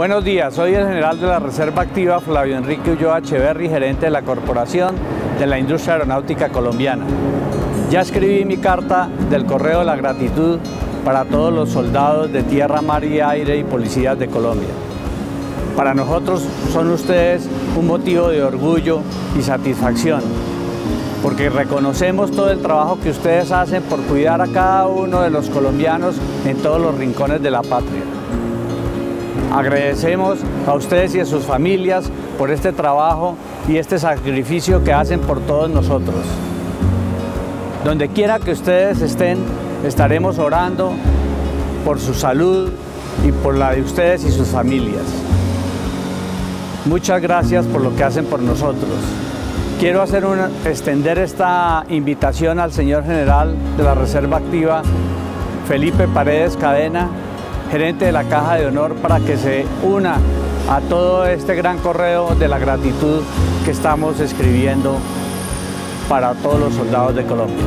Buenos días, soy el general de la Reserva Activa Flavio Enrique Ulloa Echeverri, gerente de la Corporación de la Industria Aeronáutica Colombiana. Ya escribí mi carta del correo de la gratitud para todos los soldados de tierra, mar y aire y policías de Colombia. Para nosotros son ustedes un motivo de orgullo y satisfacción, porque reconocemos todo el trabajo que ustedes hacen por cuidar a cada uno de los colombianos en todos los rincones de la patria. Agradecemos a ustedes y a sus familias por este trabajo y este sacrificio que hacen por todos nosotros. Donde quiera que ustedes estén, estaremos orando por su salud y por la de ustedes y sus familias. Muchas gracias por lo que hacen por nosotros. Quiero extender esta invitación al señor general de la Reserva Activa, Felipe Paredes Cadena, gerente de la Caja de Honor, para que se una a todo este gran correo de la gratitud que estamos escribiendo para todos los soldados de Colombia.